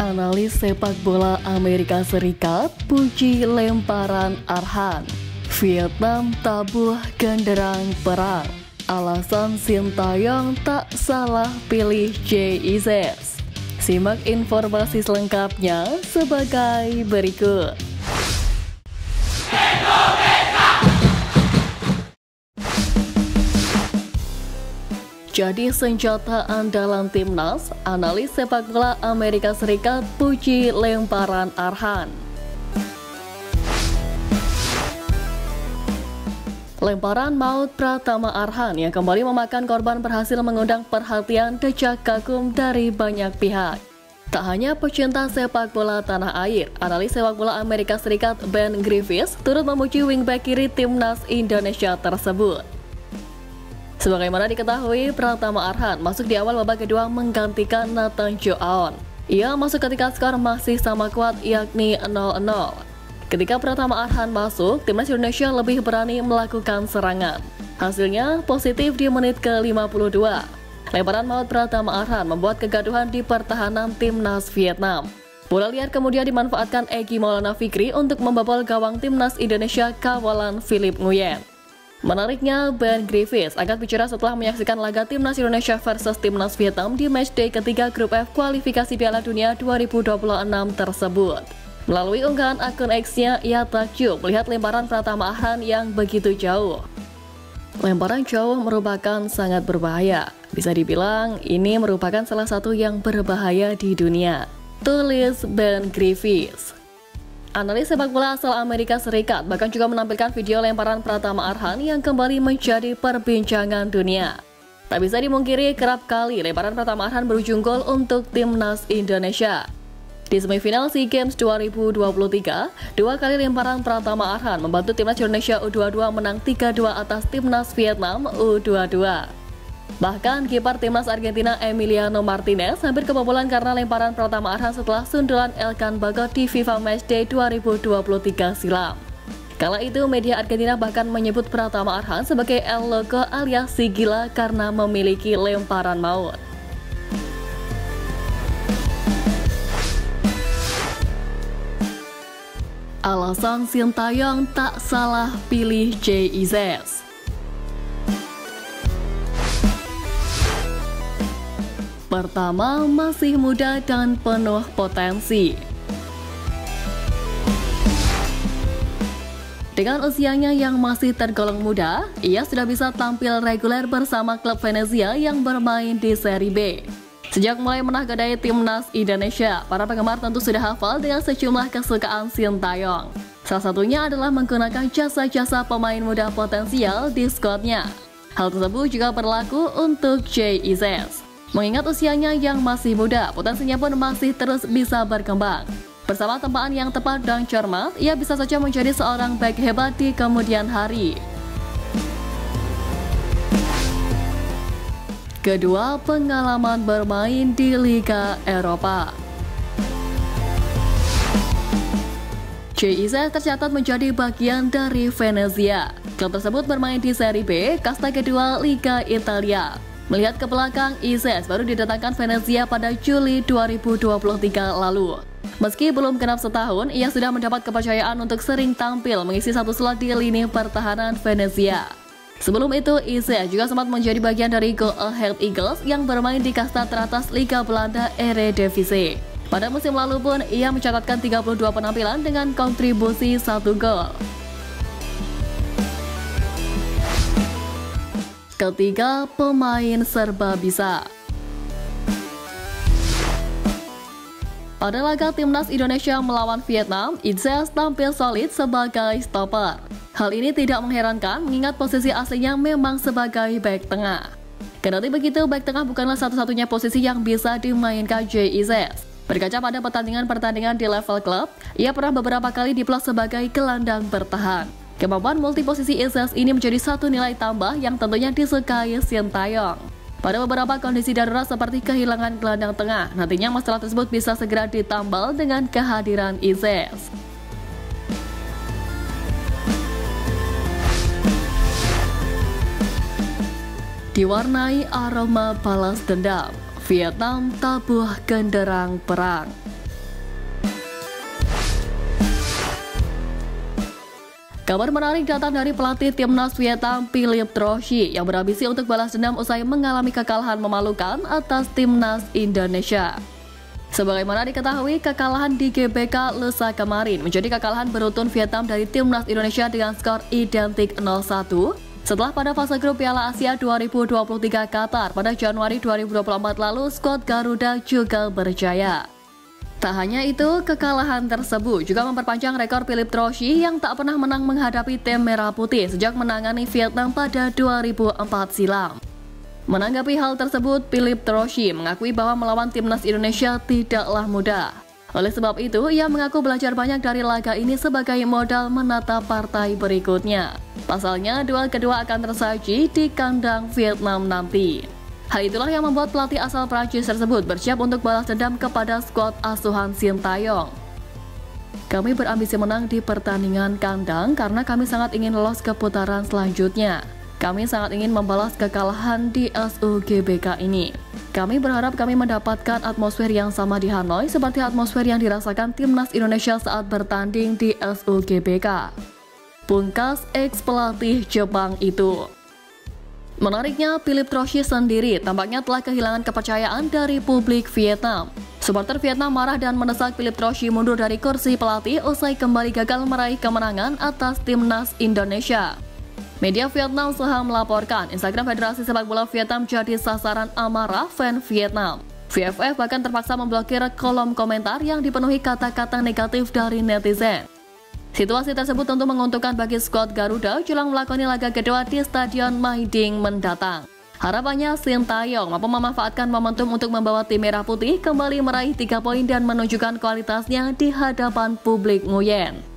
Analis sepak bola Amerika Serikat puji lemparan Arhan. Vietnam tabuh genderang perang. Alasan Sintayong tak salah pilih JIZ. Simak informasi selengkapnya sebagai berikut. Jadi senjata andalan timnas, analis sepak bola Amerika Serikat puji lemparan Arhan. Lemparan maut Pratama Arhan yang kembali memakan korban berhasil mengundang perhatian decak kagum dari banyak pihak. Tak hanya pecinta sepak bola tanah air, analis sepak bola Amerika Serikat Ben Griffiths turut memuji wingback kiri timnas Indonesia tersebut. Sebagaimana diketahui, Pratama Arhan masuk di awal babak kedua menggantikan Nathan Joaon. Ia masuk ketika skor masih sama kuat yakni 0-0. Ketika Pratama Arhan masuk, timnas Indonesia lebih berani melakukan serangan. Hasilnya positif di menit ke-52. Lemparan maut Pratama Arhan membuat kegaduhan di pertahanan timnas Vietnam. Bola liar kemudian dimanfaatkan Egi Maulana Fikri untuk membobol gawang timnas Indonesia kawalan Philip Nguyen. Menariknya, Ben Griffiths akan bicara setelah menyaksikan laga Timnas Indonesia versus Timnas Vietnam di matchday ketiga Grup F kualifikasi Piala Dunia 2026 tersebut. Melalui unggahan akun X-nya, ia takjub melihat lemparan Pratama Ahran yang begitu jauh. Lemparan jauh merupakan sangat berbahaya. Bisa dibilang, ini merupakan salah satu yang berbahaya di dunia. Tulis Ben Griffiths. Analis sepak bola asal Amerika Serikat bahkan juga menampilkan video lemparan Pratama Arhan yang kembali menjadi perbincangan dunia. Tak bisa dimungkiri kerap kali lemparan Pratama Arhan berujung gol untuk timnas Indonesia. Di semifinal SEA Games 2023, dua kali lemparan Pratama Arhan membantu timnas Indonesia U22 menang 3-2 atas timnas Vietnam U22. Bahkan kiper timnas Argentina Emiliano Martinez hampir kebobolan karena lemparan pertama Arhan setelah sundulan Elkan Bagot di FIFA Matchday 2023 silam. Kala itu media Argentina bahkan menyebut Pratama Arhan sebagai El Loco alias si gila karena memiliki lemparan maut. Alasan Sintayong tak salah pilih JIZ. Pertama, masih muda dan penuh potensi. Dengan usianya yang masih tergolong muda, ia sudah bisa tampil reguler bersama klub Venezia yang bermain di Serie B. Sejak mulai menagadai timnas Indonesia, para penggemar tentu sudah hafal dengan sejumlah kesukaan Sintayong. Salah satunya adalah menggunakan jasa-jasa pemain muda potensial di squadnya. Hal tersebut juga berlaku untuk Jay Izes. Mengingat usianya yang masih muda, potensinya pun masih terus bisa berkembang. Bersama tempaan yang tepat dan cermat, ia bisa saja menjadi seorang back hebat di kemudian hari. Kedua, pengalaman bermain di Liga Eropa. JIZ tercatat menjadi bagian dari Venezia. Klub tersebut bermain di Serie B, kasta kedua Liga Italia. Melihat ke belakang, Izes baru didatangkan Venezia pada Juli 2023 lalu. Meski belum genap setahun, ia sudah mendapat kepercayaan untuk sering tampil mengisi satu slot di lini pertahanan Venezia. Sebelum itu, Izes juga sempat menjadi bagian dari Go Ahead Eagles yang bermain di kasta teratas Liga Belanda Eredivisie. Pada musim lalu pun, ia mencatatkan 32 penampilan dengan kontribusi satu gol. Ketiga, pemain serba bisa. Pada laga timnas Indonesia melawan Vietnam, Itzes tampil solid sebagai stopper. Hal ini tidak mengherankan mengingat posisi aslinya memang sebagai back tengah. Kendati begitu, back tengah bukanlah satu-satunya posisi yang bisa dimainkan Jay Izes. Berkaca pada pertandingan-pertandingan di level klub, ia pernah beberapa kali diplot sebagai gelandang bertahan. Kemampuan multiposisi Isis ini menjadi satu nilai tambah yang tentunya disukai Sintayong. Pada beberapa kondisi darurat seperti kehilangan gelandang tengah, nantinya masalah tersebut bisa segera ditambal dengan kehadiran Isis. Diwarnai aroma balas dendam, Vietnam tabuh genderang perang. Kabar menarik datang dari pelatih timnas Vietnam Philip Troshi yang berambisi untuk balas dendam usai mengalami kekalahan memalukan atas timnas Indonesia. Sebagaimana diketahui, kekalahan di GBK Lusa kemarin menjadi kekalahan beruntun Vietnam dari timnas Indonesia dengan skor identik 0-1 setelah pada fase grup Piala Asia 2023 Qatar pada Januari 2024 lalu, skuad Garuda juga berjaya. Tak hanya itu, kekalahan tersebut juga memperpanjang rekor Philip Troshi yang tak pernah menang menghadapi tim Merah Putih sejak menangani Vietnam pada 2004 silam. Menanggapi hal tersebut, Philip Troshi mengakui bahwa melawan timnas Indonesia tidaklah mudah. Oleh sebab itu, ia mengaku belajar banyak dari laga ini sebagai modal menata partai berikutnya. Pasalnya, duel kedua akan tersaji di kandang Vietnam nanti. Hal itulah yang membuat pelatih asal Prancis tersebut bersiap untuk balas dendam kepada skuad asuhan Sintayong. Kami berambisi menang di pertandingan kandang karena kami sangat ingin lolos ke putaran selanjutnya. Kami sangat ingin membalas kekalahan di SUGBK ini. Kami berharap kami mendapatkan atmosfer yang sama di Hanoi seperti atmosfer yang dirasakan timnas Indonesia saat bertanding di SUGBK. Pungkas ex pelatih Jepang itu. Menariknya, Philip Troshi sendiri tampaknya telah kehilangan kepercayaan dari publik Vietnam. Supporter Vietnam marah dan mendesak Philip Troshi mundur dari kursi pelatih usai kembali gagal meraih kemenangan atas timnas Indonesia. Media Vietnam Soha melaporkan Instagram Federasi Sepak Bola Vietnam jadi sasaran amarah fan Vietnam. VFF bahkan terpaksa memblokir kolom komentar yang dipenuhi kata-kata negatif dari netizen. Situasi tersebut tentu menguntungkan bagi skuad Garuda jelang melakoni laga kedua di Stadion Maiding mendatang. Harapannya Sintayong mampu memanfaatkan momentum untuk membawa tim Merah Putih kembali meraih tiga poin dan menunjukkan kualitasnya di hadapan publik Nguyen.